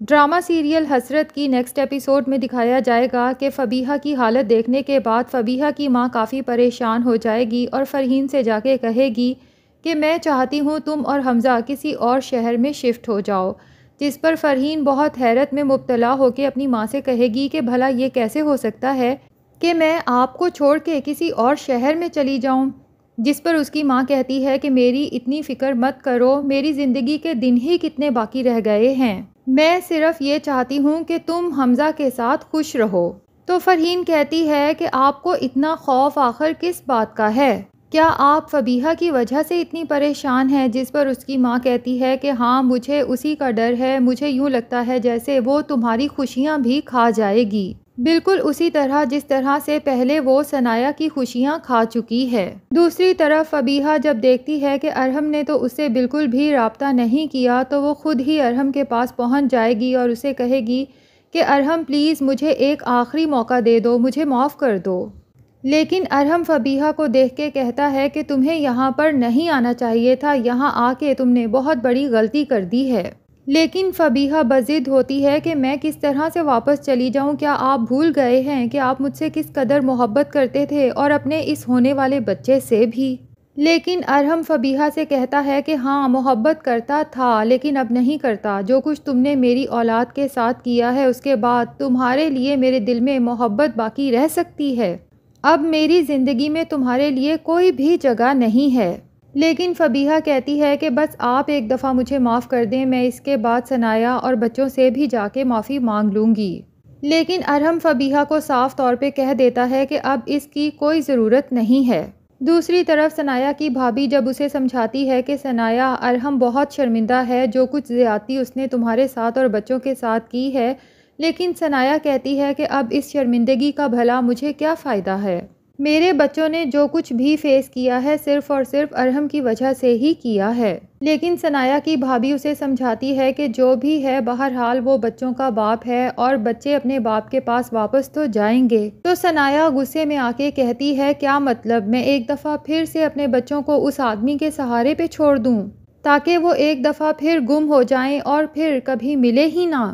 Drama serial حسرت کی next episode میں دکھایا جائے گا کہ فبیحہ کی حالت دیکھنے کے بعد فبیحہ کی ماں کافی پریشان ہو جائے گی اور فرحین سے جا کے کہے گی کہ میں چاہتی ہوں تم اور حمزہ کسی اور شہر میں شفٹ ہو جاؤ، جس پر فرحین بہت حیرت میں مبتلا ہو کے اپنی ماں سے کہے گی کہ بھلا یہ کیسے ہو سکتا ہے کہ میں آپ کو چھوڑ کے کسی اور شہر میں چلی جاؤں؟ جس پر اس کی ماں کہتی ہے کہ میری اتنی فکر مت کرو، میری زندگی کے دن ہی کتنے باقی رہ گئے ہیں۔ میں صرف یہ چاہتی ہوں کہ تم حمزہ کے ساتھ خوش رہو۔ تو فرحین کہتی ہے کہ آپ کو اتنا خوف آخر کس بات کا ہے؟ کیا آپ فبیحہ کی وجہ سے اتنی پریشان ہیں جس پر اس کی ماں کہتی ہے کہ ہاں مجھے اسی کا ڈر ہے، مجھے یوں لگتا ہے جیسے وہ تمہاری خوشیاں بھی کھا جائے گی۔ بالکل اسی طرح جس طرح سے پہلے وہ ثنایا کی خوشیاں کھا چکی ہے۔ دوسری طرف فبیحہ جب دیکھتی ہے کہ ارہم نے تو اسے بالکل بھی رابطہ نہیں کیا تو وہ خود ہی ارہم کے پاس پہنچ جائے گی اور اسے کہے گی کہ ارہم پلیز مجھے ایک آخری موقع دے دو، مجھے معاف کر دو۔ لیکن ارہم فبیحہ کو دیکھ کے کہتا ہے کہ تمہیں یہاں پر نہیں آنا چاہیے تھا، یہاں آ کے تم نے بہت بڑی غلطی کر دی ہے۔ لیکن فبیحہ بزد ہوتی ہے کہ میں کس طرح سے واپس چلی جاؤں۔ کیا آپ بھول گئے ہیں کہ آپ مجھ سے کس قدر محبت کرتے تھے اور اپنے اس ہونے والے بچے سے بھی؟ لیکن ارہم فبیحہ سے کہتا ہے کہ ہاں محبت کرتا تھا لیکن اب نہیں کرتا۔ جو کچھ تم نے میری اولاد کے ساتھ کیا ہے، اس کے بعد تمہارے لیے میرے دل میں محبت باقی رہ سکتی ہے۔ اب میری زندگی میں تمہارے لیے کوئی بھی جگہ نہیں ہے۔ لیکن فبیحہ کہتی ہے کہ بس آپ ایک دفعہ مجھے معاف کر دیں، میں اس کے بعد ثنایا اور بچوں سے بھی جا کے معافی مانگ لوں گی۔ لیکن ارہم فبیحہ کو صاف طور پہ کہہ دیتا ہے کہ اب اس کی کوئی ضرورت نہیں ہے۔ دوسری طرف ثنایا کی بھابھی جب اسے سمجھاتی ہے کہ ثنایا ارہم بہت شرمندہ ہے، جو کچھ زیادتی اس نے تمہارے ساتھ اور بچوں کے ساتھ کی ہے، لیکن ثنایا کہتی ہے کہ اب اس شرمندگی کا بھلا مجھے کیا فائدہ ہے؟ میرے بچوں نے جو کچھ بھی فیس کیا ہے صرف اور صرف ارہم کی وجہ سے ہی کیا ہے۔ لیکن ثنایا کی بھابھی اسے سمجھاتی ہے کہ جو بھی ہے، بہرحال وہ بچوں کا باپ ہے اور بچے اپنے باپ کے پاس واپس تو جائیں گے۔ تو ثنایا غصے میں آ کے کہتی ہے، کیا مطلب میں ایک دفعہ پھر سے اپنے بچوں کو اس آدمی کے سہارے پہ چھوڑ دوں تاکہ وہ ایک دفعہ پھر گم ہو جائیں اور پھر کبھی ملے ہی نہ۔